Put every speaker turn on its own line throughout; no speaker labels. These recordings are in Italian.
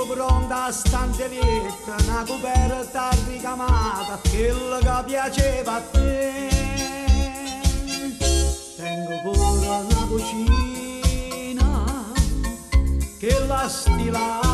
tengo pronta stanza vetta una coperta ricamata quello che piaceva a te. Tengo pure una cucina che la stila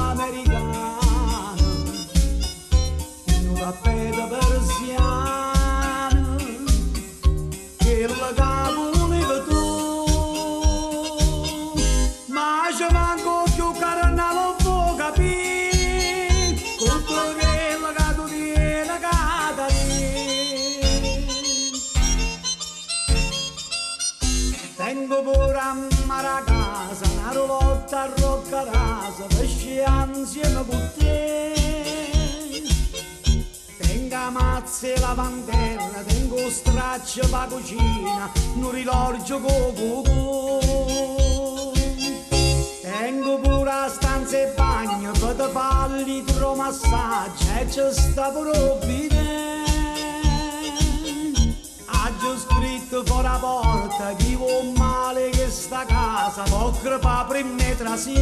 Pure a a casa, una rovetta a rocca rasa, pesce insieme con te. Tengo mazze e lavandella, tengo straccio la cucina, un rilorgio cucù. Tengo pure la stanza e bagno, te palli massaggio, e c'è sta bidet. Ha già scritto fuori la porta chi vuol male che sta casa mokra pa primetra si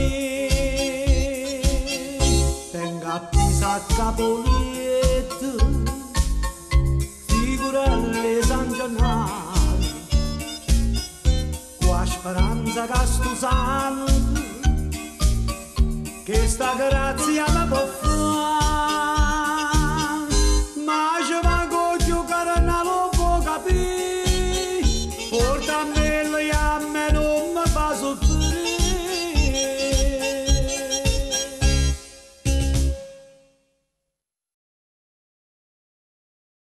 Tenga pisa capolieto Figurelle San Gennaro Qua speranza gastusano Che sta grazia da boffone